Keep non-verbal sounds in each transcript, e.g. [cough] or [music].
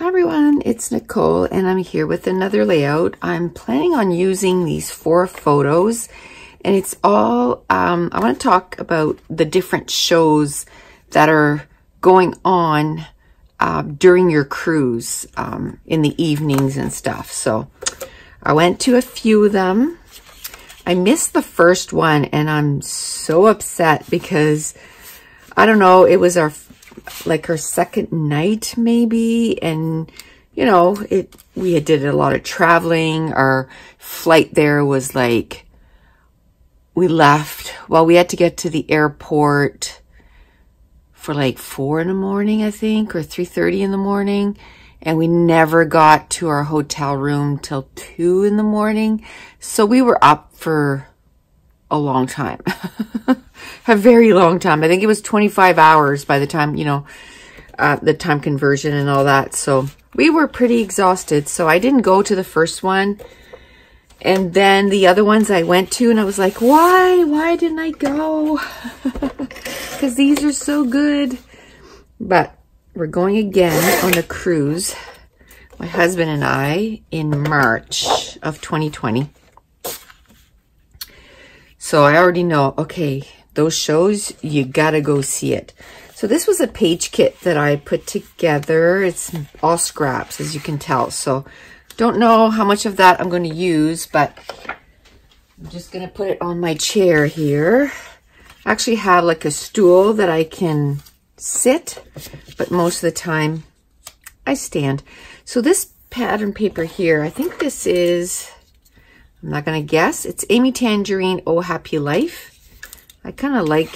Hi everyone, it's Nicole and I'm here with another layout. I'm planning on using these four photos and it's all, um, I want to talk about the different shows that are going on uh, during your cruise um, in the evenings and stuff. So I went to a few of them. I missed the first one and I'm so upset because I don't know, it was our like our second night maybe. And you know it we had did a lot of traveling. Our flight there was like we left well we had to get to the airport for like four in the morning i think or 3.30 in the morning. And we never got to our hotel room till two in the morning. So we were up for a long time [laughs] a very long time. I think it was 25 hours by the time, you know, uh, the time conversion and all that. So we were pretty exhausted. So I didn't go to the first one. And then the other ones I went to and I was like, why? Why didn't I go? [laughs] Because these are so good. But we're going again on a cruise. My husband and I in March of 2020. So I already know, okay, those shows, you gotta go see it. So this was a page kit that I put together. It's all scraps, as you can tell. So don't know how much of that I'm to use, but I'm just to put it on my chair here. I actually have like a stool that I can sit, but most of the time I stand. So this pattern paper here, I think this is, I'm not going to guess. It's Amy Tangerine Oh Happy Life. I kind of like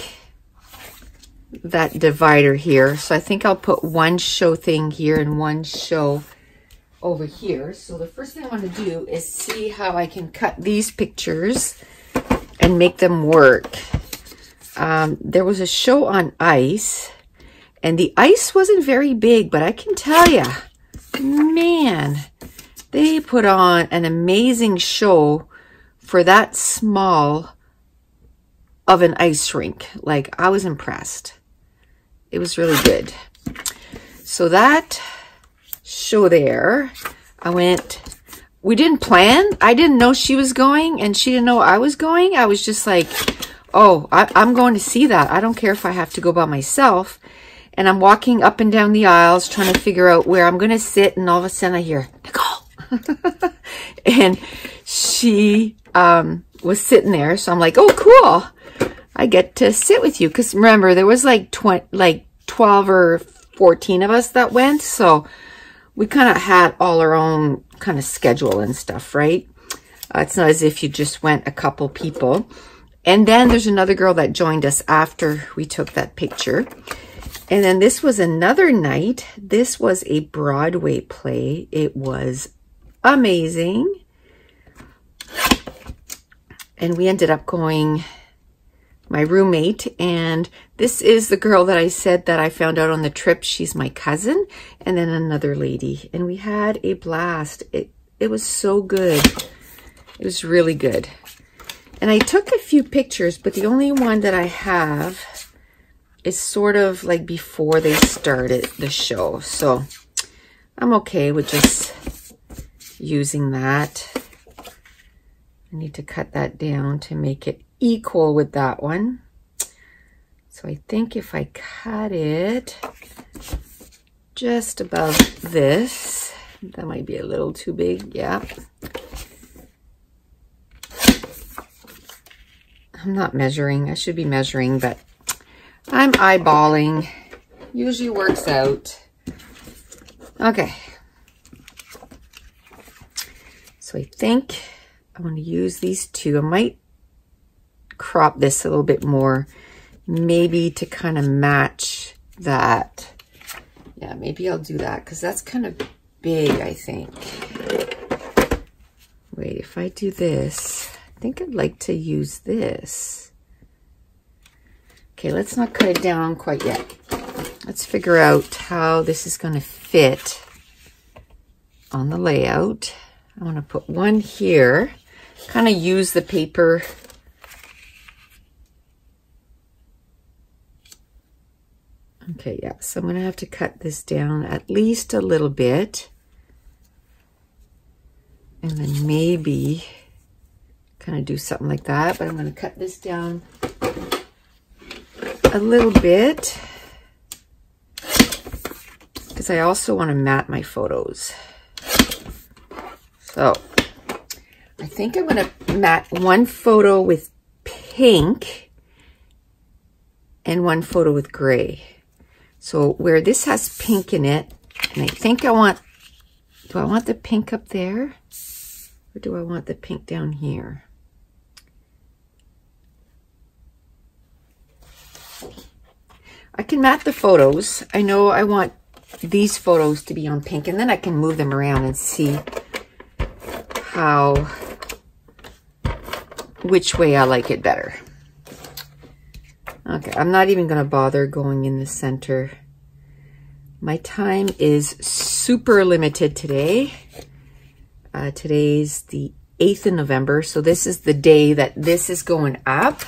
that divider here. So I think I'll put one show thing here and one show over here. So the first thing I want to do is see how I can cut these pictures and make them work. Um, there was a show on ice and the ice wasn't very big, but I can tell you, man, they put on an amazing show for that small of an ice rink. Like, I was impressed. It was really good. So that show there, I went, we didn't plan. I didn't know she was going and she didn't know I was going. I was just like, oh, I, am going to see that. I don't care if I have to go by myself. And I'm walking up and down the aisles trying to figure out where I'm going to sit. And all of a sudden I hear, Nicole. [laughs] and she um, was sitting there. So I'm like, oh, cool. I get to sit with you. Because remember, there was like 20, like 12 or 14 of us that went. So we kind of had all our own kind of schedule and stuff, right? Uh, it's not as if you just went a couple people. And then there's another girl that joined us after we took that picture. And then this was another night. This was a Broadway play. It was amazing. And we ended up going my roommate. And this is the girl that I said that I found out on the trip. She's my cousin and then another lady. And we had a blast. It, it was so good. It was really good. And I took a few pictures, but the only one that I have is sort of like before they started the show. So I'm okay with just using that. I need to cut that down to make it equal with that one. So I think if I cut it just above this, that might be a little too big, yeah. I'm not measuring, I should be measuring, but I'm eyeballing. Usually works out. Okay. So I think I want to use these two. I might crop this a little bit more, maybe to kind of match that. Yeah, maybe I'll do that because that's kind of big, I think. Wait, if I do this, I think I'd like to use this. Okay, let's not cut it down quite yet. Let's figure out how this is going to fit on the layout. I want to put one here, kind of use the paper Okay, yeah, so I'm going to have to cut this down at least a little bit. And then maybe kind of do something like that, but I'm going to cut this down a little bit because I also want to mat my photos. So I think I'm going to mat one photo with pink and one photo with gray. So where this has pink in it, and I think I want, do I want the pink up there? Or do I want the pink down here? I can mat the photos. I know I want these photos to be on pink and then I can move them around and see how, which way I like it better. Okay, I'm not even going to bother going in the center. My time is super limited today. Uh, today's the 8th of November, so this is the day that this is going up.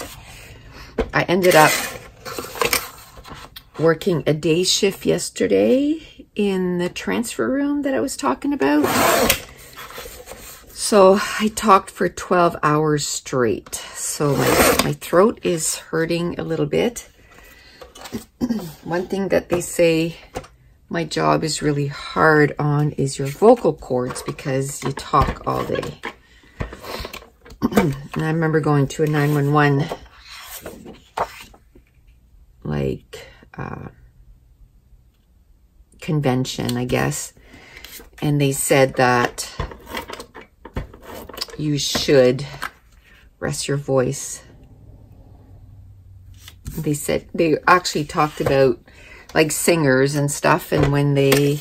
I ended up working a day shift yesterday in the transfer room that I was talking about. So I talked for 12 hours straight. So my, my throat is hurting a little bit. [clears throat] One thing that they say my job is really hard on is your vocal cords because you talk all day. [clears throat] and I remember going to a 911 like uh, convention, I guess. And they said that you should rest your voice. They said, they actually talked about like singers and stuff. And when they,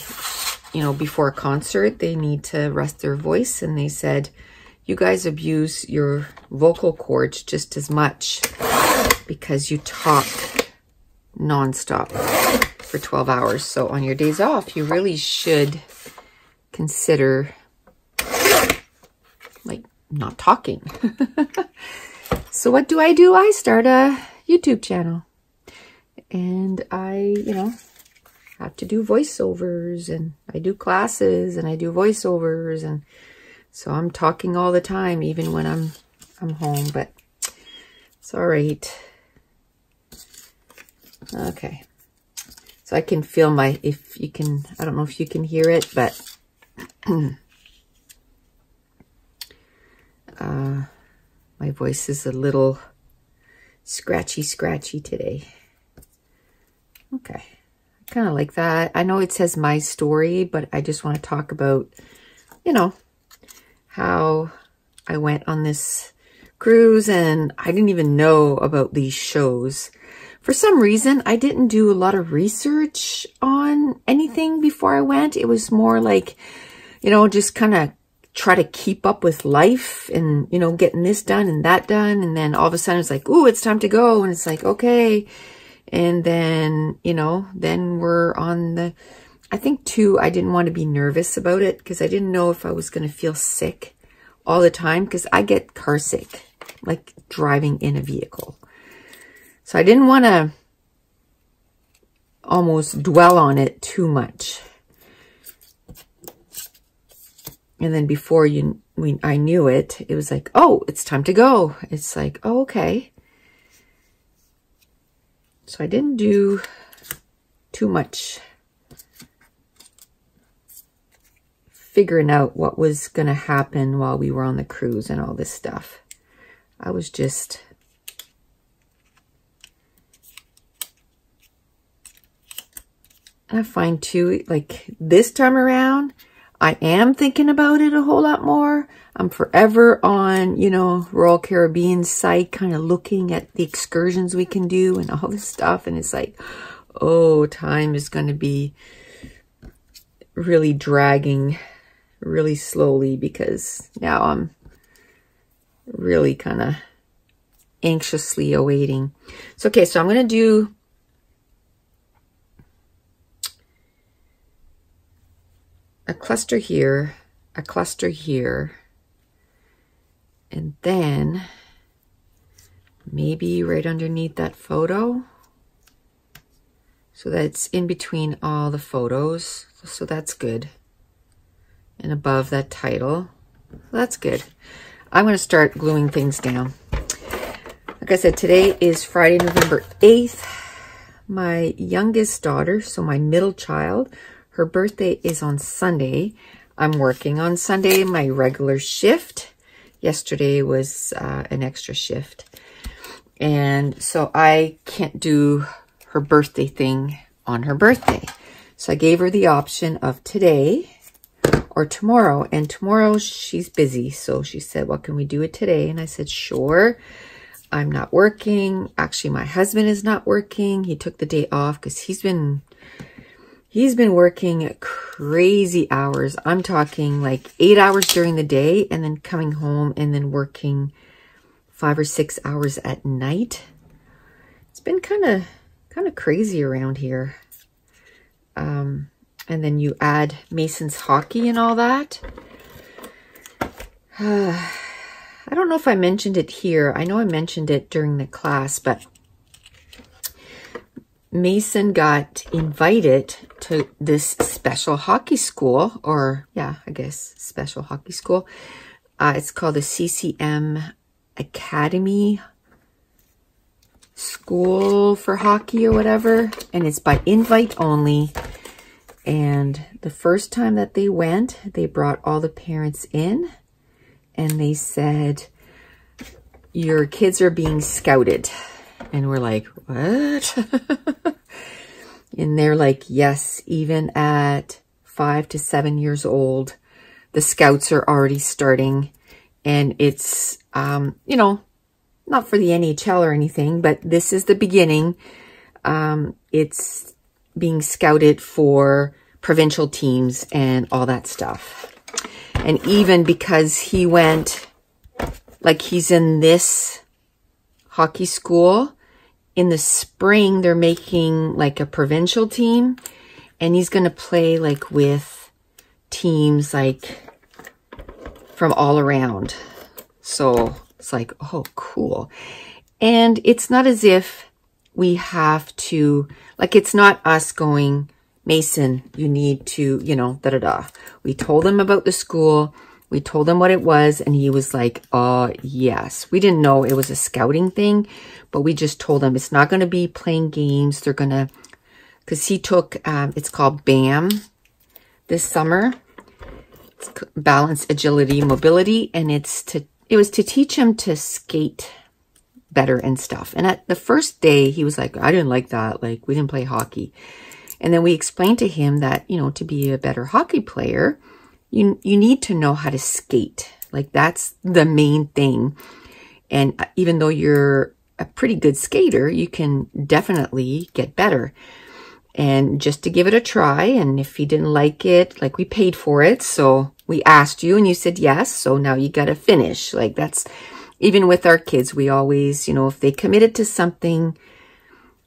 you know, before a concert, they need to rest their voice. And they said, you guys abuse your vocal cords just as much because you talk nonstop for 12 hours. So on your days off, you really should consider not talking. [laughs] so what do I do? I start a YouTube channel and I, you know, have to do voiceovers and I do classes and I do voiceovers and so I'm talking all the time even when I'm I'm home but it's all right Okay. So I can feel my, if you can, I don't know if you can hear it, but [clears throat] uh, my voice is a little scratchy, scratchy today. Okay. I kind of like that. I know it says my story, but I just want to talk about, you know, how I went on this cruise and I didn't even know about these shows. For some reason, I didn't do a lot of research on anything before I went. It was more like, you know, just kind of try to keep up with life and, you know, getting this done and that done. And then all of a sudden it's like, ooh, it's time to go. And it's like, okay. And then, you know, then we're on the, I think too, I didn't want to be nervous about it because I didn't know if I was going to feel sick all the time because I get car sick, like driving in a vehicle. So I didn't want to almost dwell on it too much. And then before you, we, I knew it, it was like, oh, it's time to go. It's like, oh, okay. So I didn't do too much figuring out what was going to happen while we were on the cruise and all this stuff. I was just I find too, like this time around, I am thinking about it a whole lot more. I'm forever on, you know, Royal Caribbean site, kind of looking at the excursions we can do and all this stuff. And it's like, oh, time is going to be really dragging really slowly because now I'm really kind of anxiously awaiting. So, okay, so I'm going to do a cluster here, a cluster here, and then maybe right underneath that photo. So that's in between all the photos. So that's good. And above that title. That's good. I'm going to start gluing things down. Like I said, today is Friday, November 8th. My youngest daughter, so my middle child, her birthday is on Sunday. I'm working on Sunday, my regular shift. Yesterday was uh, an extra shift. And so I can't do her birthday thing on her birthday. So I gave her the option of today or tomorrow. And tomorrow she's busy. So she said, well, can we do it today? And I said, sure. I'm not working. Actually, my husband is not working. He took the day off because he's been he's been working crazy hours. I'm talking like eight hours during the day and then coming home and then working five or six hours at night. It's been kind of kind of crazy around here. Um, and then you add Mason's hockey and all that. [sighs] I don't know if I mentioned it here. I know I mentioned it during the class, but Mason got invited to this special hockey school, or yeah, I guess special hockey school. Uh, it's called the CCM Academy School for Hockey or whatever, and it's by invite only. And the first time that they went, they brought all the parents in and they said, your kids are being scouted. And we're like, what? [laughs] and they're like, yes, even at five to seven years old, the scouts are already starting. And it's, um, you know, not for the NHL or anything, but this is the beginning. Um, it's being scouted for provincial teams and all that stuff. And even because he went, like he's in this hockey school, in the spring, they're making like a provincial team and he's going to play like with teams like from all around. So it's like, oh, cool. And it's not as if we have to, like, it's not us going, Mason, you need to, you know, da da da. We told him about the school. We told him what it was, and he was like, uh, yes. We didn't know it was a scouting thing, but we just told him it's not going to be playing games. They're going to, because he took, um, it's called BAM this summer. It's balance, agility, mobility, and it's to, it was to teach him to skate better and stuff. And at the first day, he was like, I didn't like that. Like, we didn't play hockey. And then we explained to him that, you know, to be a better hockey player, you, you need to know how to skate. Like that's the main thing. And uh, even though you're a pretty good skater, you can definitely get better. And just to give it a try, and if you didn't like it, like we paid for it, so we asked you and you said yes, so now you got to finish. Like that's, even with our kids, we always, you know, if they committed to something,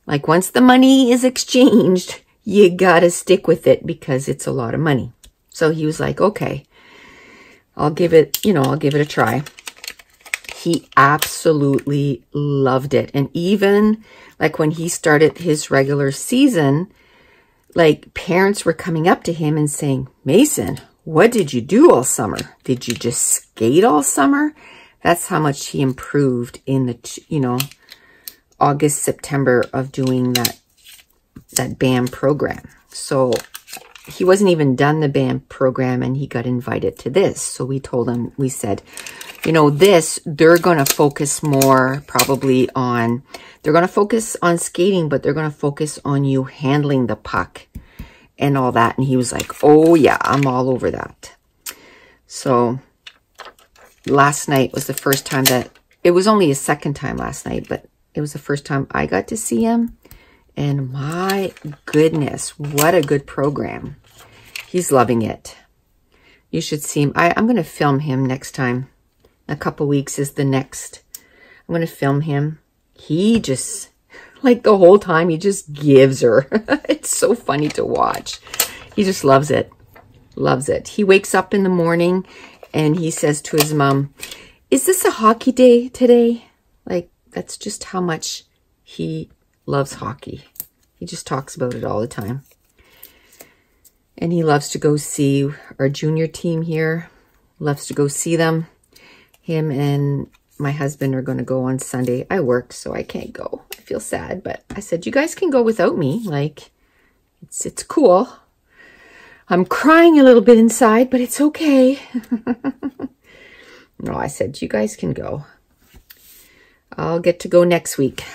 like once the money is [laughs] exchanged, you gotta stick with it because it's a lot of money. So he was like, okay, I'll give it, you know, I'll give it a try. He absolutely loved it. And even like when he started his regular season, like parents were coming up to him and saying, Mason, what did you do all summer? Did you just skate all summer? That's how much he improved in the, you know, August, September of doing that that BAM program. So he wasn't even done the BAM program and he got invited to this. So we told him, we said, you know, this, they're going to focus more probably on, they're going to focus on skating, but they're going to focus on you handling the puck and all that. And he was like, oh yeah, I'm all over that. So last night was the first time that, it was only a second time last night, but it was the first time I got to see him. And my goodness, what a good program. He's loving it. You should see him. I, I'm going to film him next time. A couple weeks is the next. I'm going to film him. He just, [laughs] like the whole time, he just gives her. [laughs] it's so funny to watch. He just loves it. Loves it. He wakes up in the morning and he says to his mom, is this a hockey day today? Like, that's just how much he loves hockey. He just talks about it all the time. And he loves to go see our junior team here. Loves to go see them. Him and my husband are going to go on Sunday. I work, so I can't go. I feel sad, but I said, you guys can go without me. Like, it's, it's cool. I'm crying a little bit inside, but it's okay. [laughs] no, I said, you guys can go. I'll get to go next week.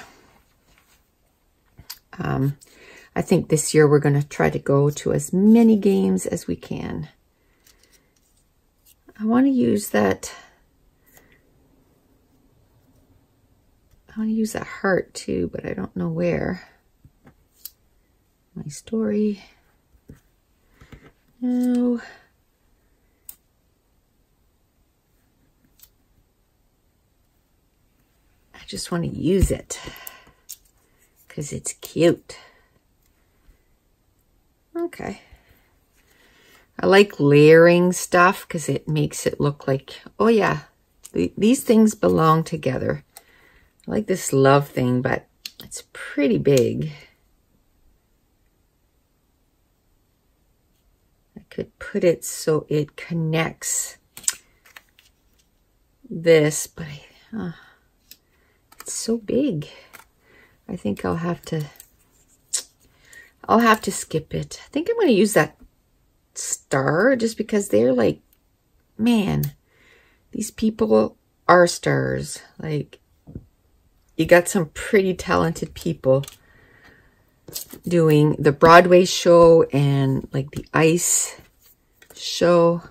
Um, I think this year we're going to try to go to as many games as we can. I want to use that I want to use that heart too, but I don't know where. My story. No. I just want to use it because it's cute. Okay. I like layering stuff because it makes it look like, oh yeah, these things belong together. I like this love thing, but it's pretty big. I could put it so it connects this, but I, uh, it's so big. I think I'll have to, I'll have to skip it. I think I'm going to use that star just because they're like, man, these people are stars. Like, you got some pretty talented people doing the Broadway show and like the ice show.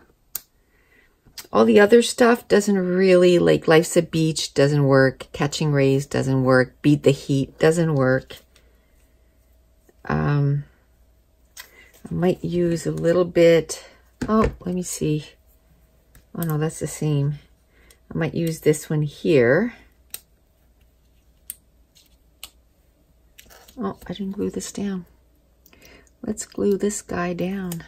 All the other stuff doesn't really, like Life's a Beach doesn't work. Catching Rays doesn't work. Beat the Heat doesn't work. Um, I might use a little bit. Oh, let me see. Oh no, that's the same. I might use this one here. Oh, I didn't glue this down. Let's glue this guy down.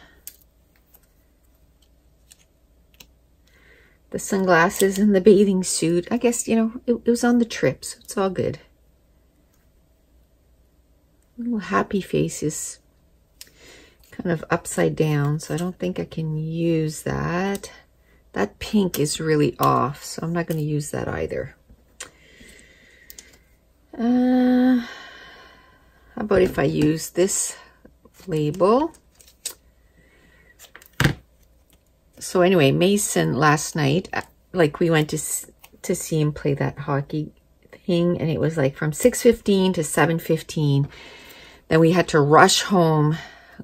The sunglasses and the bathing suit. I guess, you know, it, it was on the trip, so it's all good. Little happy faces. Kind of upside down, so I don't think I can use that. That pink is really off, so I'm not going to use that either. Uh, how about if I use this label? So anyway, Mason last night, uh, like we went to to see him play that hockey thing, and it was like from 6.15 to 7.15. Then we had to rush home.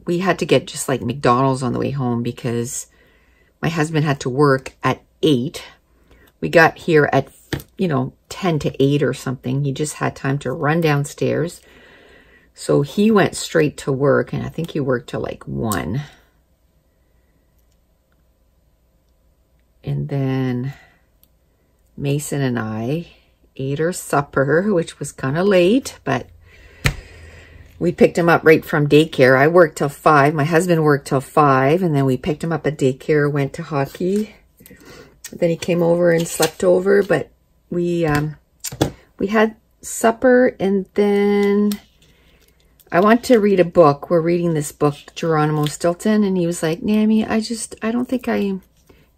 We had to get just like McDonald's on the way home because my husband had to work at 8. We got here at, you know, 10 to 8 or something. He just had time to run downstairs, so he went straight to work, and I think he worked till like 1. And then Mason and I ate our supper, which was kind of late, but we picked him up right from daycare. I worked till 5. My husband worked till 5, and then we picked him up at daycare, went to hockey. Then he came over and slept over, but we um, we had supper, and then I want to read a book. We're reading this book, Geronimo Stilton, and he was like, Nami, I just, I don't think I'm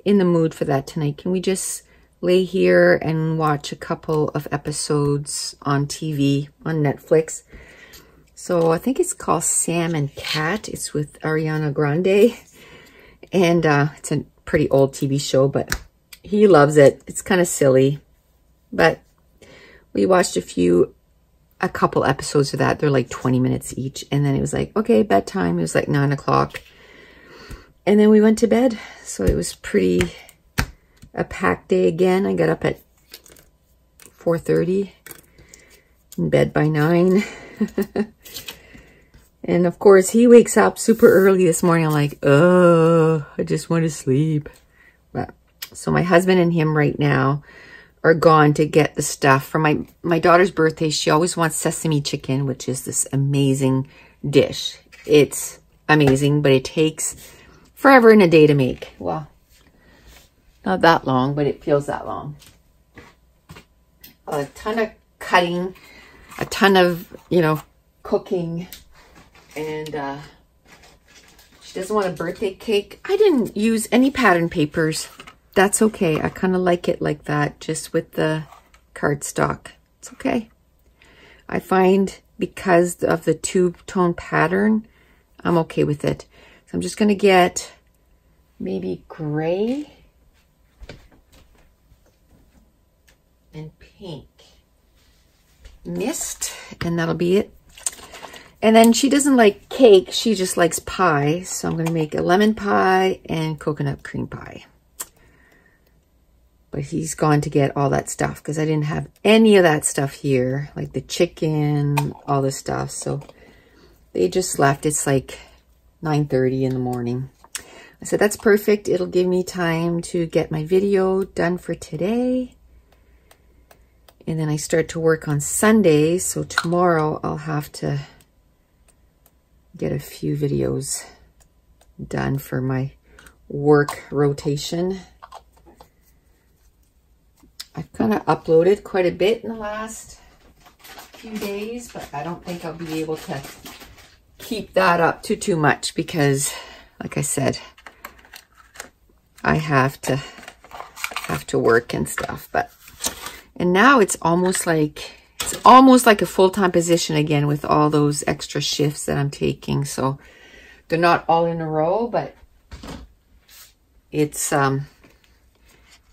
in the mood for that tonight. Can we just lay here and watch a couple of episodes on TV, on Netflix? So I think it's called Sam and Cat. It's with Ariana Grande. [laughs] And uh, it's a pretty old TV show, but he loves it. It's kind of silly. But we watched a few a couple episodes of that. They're like 20 minutes each. And then it was like, okay, bedtime. It was like 9 o'clock. And then we went to bed. So it was pretty a packed day again. I got up at 4.30. In bed by 9. [laughs] and of course, he wakes up super early this morning. I'm like, oh, I just want to sleep. But, so my husband and him right now are gone to get the stuff for my, my daughter's birthday. She always wants sesame chicken, which is this amazing dish. It's amazing, but it takes forever and a day to make. Well, not that long, but it feels that long. A ton of cutting, a ton of, you know, cooking. And uh, she doesn't want a birthday cake. I didn't use any pattern papers. That's okay. I kind of like it like that, just with the cardstock. It's okay. I find because of the two-tone pattern, I'm okay with it. I'm just going to get maybe gray and pink mist, and that'll be it. And then she doesn't like cake, she just likes pie. So I'm going to make a lemon pie and coconut cream pie. But he's gone to get all that stuff because I didn't have any of that stuff here, like the chicken, all the stuff. So they just left. It's like 9.30 in the morning. I said, that's perfect. It'll give me time to get my video done for today. And then I start to work on Sunday. So tomorrow I'll have to get a few videos done for my work rotation. I've kind of uploaded quite a bit in the last few days, but I don't think I'll be able to keep that up to too much because, like I said, I have to have to work and stuff. But and now it's almost like it's almost like a full-time position again with all those extra shifts that I'm taking. So they're not all in a row, but it's um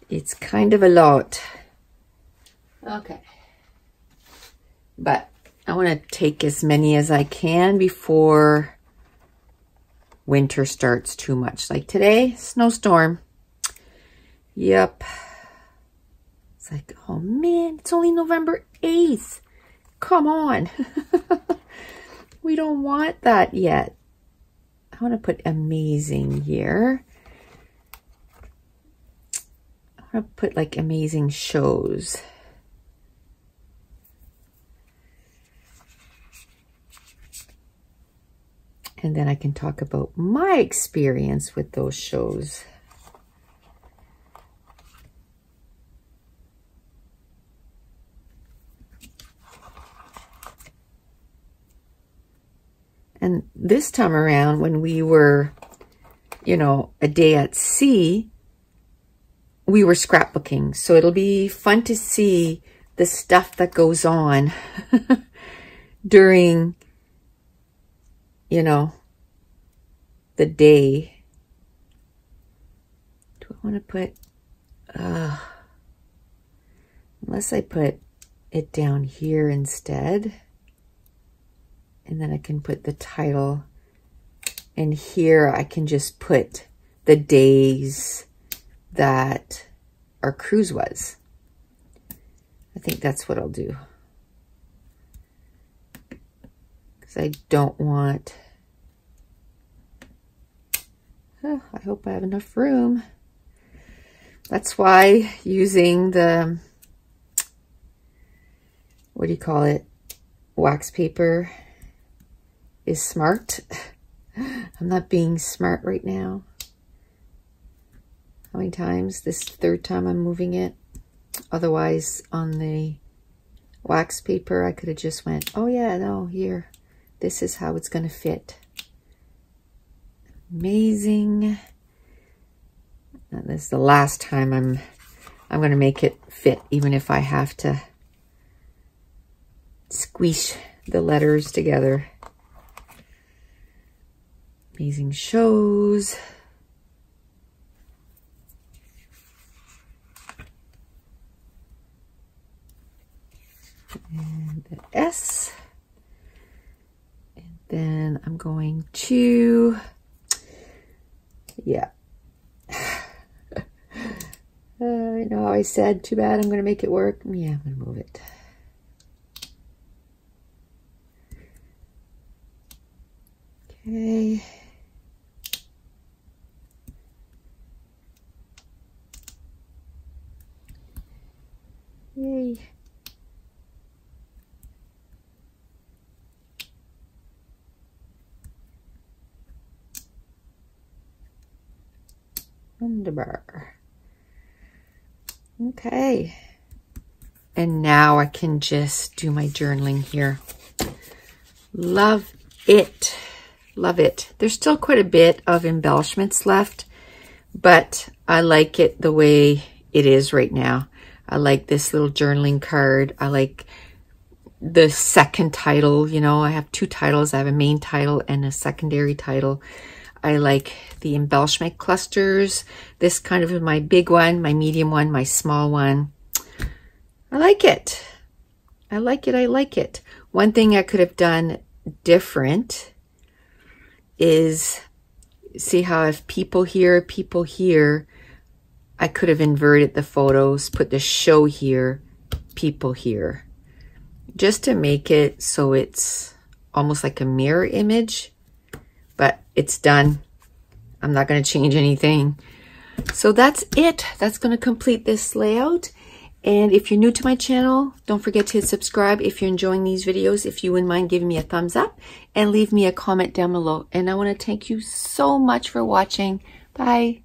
it's kind of a lot. Okay. But I want to take as many as I can before winter starts too much. Like today, snowstorm. Yep. It's like, oh man, it's only November 8th. Come on. [laughs] we don't want that yet. I want to put amazing here. I'll put like amazing shows. And then I can talk about my experience with those shows. And this time around, when we were, you know, a day at sea, we were scrapbooking. So it'll be fun to see the stuff that goes on [laughs] during, you know, the day. Do I want to put, uh, unless I put it down here instead. And then I can put the title. And here I can just put the days that our cruise was. I think that's what I'll do. Because I don't want... Oh, I hope I have enough room. That's why using the, what do you call it, wax paper is smart. [laughs] I'm not being smart right now. How many times? This third time I'm moving it. Otherwise, on the wax paper, I could have just went, oh yeah, no, here. This is how it's going to fit. Amazing. And this is the last time I'm I'm going to make it fit, even if I have to squeeze the letters together. Amazing shows. and the S. And then I'm going to, yeah. [sighs] uh, I know how I said, too bad I'm going to make it work. Yeah, I'm going to move it. Okay. Yay. Wunderbar. Okay. And now I can just do my journaling here. Love it. Love it. There's still quite a bit of embellishments left, but I like it the way it is right now. I like this little journaling card. I like the second title. You know, I have two titles. I have a main title and a secondary title. I like the embellishment clusters. This kind of is my big one, my medium one, my small one. I like it. I like it. I like it. One thing I could have done different is see how if people here, people here, I could have inverted the photos, put the show here, people here, just to make it so it's almost like a mirror image, but it's done. I'm not going to change anything. So that's it. That's going to complete this layout. And if you're new to my channel, don't forget to subscribe if you're enjoying these videos. If you wouldn't mind giving me a thumbs up and leave me a comment down below. And I want to thank you so much for watching. Bye.